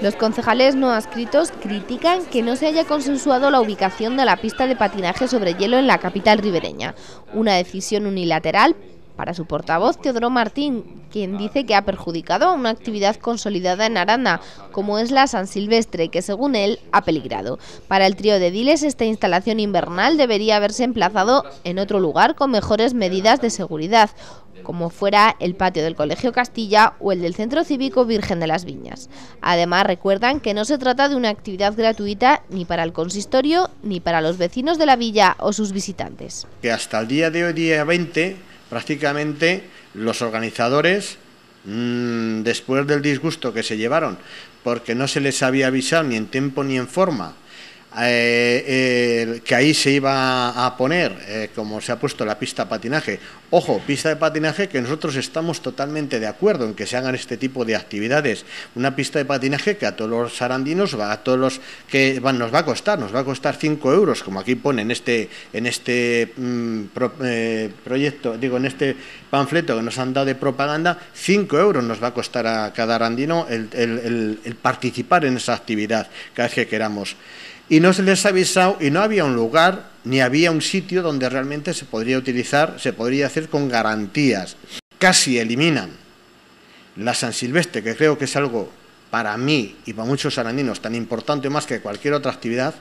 Los concejales no adscritos critican que no se haya consensuado la ubicación de la pista de patinaje sobre hielo en la capital ribereña, una decisión unilateral para su portavoz, Teodoro Martín, quien dice que ha perjudicado a una actividad consolidada en Aranda, como es la San Silvestre, que según él ha peligrado. Para el trío de Diles, esta instalación invernal debería haberse emplazado en otro lugar con mejores medidas de seguridad, como fuera el patio del Colegio Castilla o el del Centro Cívico Virgen de las Viñas. Además, recuerdan que no se trata de una actividad gratuita ni para el consistorio ni para los vecinos de la villa o sus visitantes. Que hasta el día de hoy, día 20, prácticamente los organizadores, mmm, después del disgusto que se llevaron, porque no se les había avisado ni en tiempo ni en forma, eh, eh, que ahí se iba a poner, eh, como se ha puesto la pista de patinaje. Ojo, pista de patinaje que nosotros estamos totalmente de acuerdo en que se hagan este tipo de actividades. Una pista de patinaje que a todos los sarandinos, a todos los que van, nos va a costar, nos va a costar 5 euros, como aquí pone en este, en este mm, proyecto, digo, en este panfleto que nos han dado de propaganda, 5 euros nos va a costar a cada arandino el participar en esa actividad cada vez que queramos y no se les ha avisado y no había un lugar ni había un sitio donde realmente se podría utilizar, se podría hacer con garantías. Casi eliminan la San Silvestre, que creo que es algo para mí y para muchos arandinos tan importante más que cualquier otra actividad,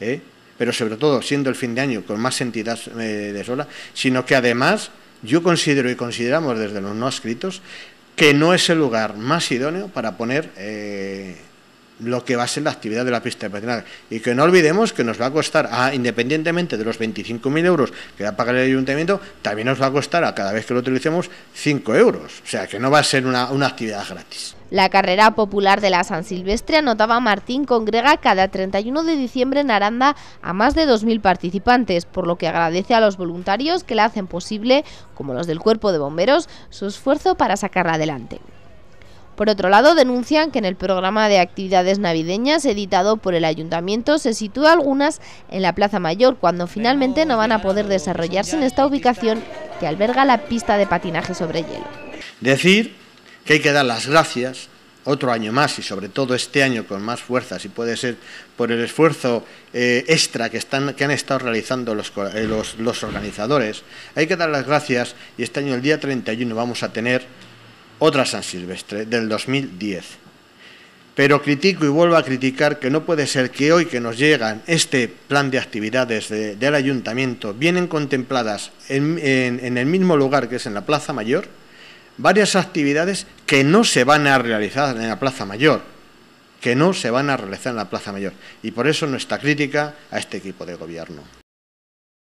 ¿eh? pero sobre todo siendo el fin de año con más entidad eh, de sola, sino que además yo considero y consideramos desde los no escritos que no es el lugar más idóneo para poner eh, lo que va a ser la actividad de la pista de patinaje. Y que no olvidemos que nos va a costar, a, independientemente de los 25.000 euros que va a pagar el ayuntamiento, también nos va a costar a cada vez que lo utilicemos 5 euros. O sea, que no va a ser una, una actividad gratis. La carrera popular de la San Silvestre, anotaba Martín, congrega cada 31 de diciembre en Aranda a más de 2.000 participantes, por lo que agradece a los voluntarios que la hacen posible, como los del Cuerpo de Bomberos, su esfuerzo para sacarla adelante. Por otro lado, denuncian que en el programa de actividades navideñas editado por el ayuntamiento se sitúa algunas en la Plaza Mayor, cuando finalmente no van a poder desarrollarse en esta ubicación que alberga la pista de patinaje sobre hielo. Decir que hay que dar las gracias otro año más y sobre todo este año con más fuerzas y puede ser por el esfuerzo eh, extra que, están, que han estado realizando los, eh, los, los organizadores. Hay que dar las gracias y este año, el día 31, vamos a tener otra San Silvestre, del 2010. Pero critico y vuelvo a criticar que no puede ser que hoy que nos llegan este plan de actividades del ayuntamiento, vienen contempladas en, en el mismo lugar que es en la Plaza Mayor, varias actividades que no se van a realizar en la Plaza Mayor, que no se van a realizar en la Plaza Mayor. Y por eso nuestra crítica a este equipo de gobierno.